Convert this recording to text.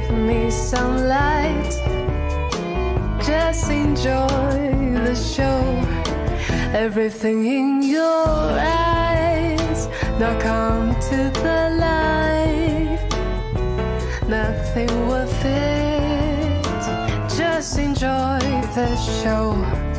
give me some light. Just enjoy the show. Everything in your eyes now come to the life. Nothing worth it. Just enjoy the show.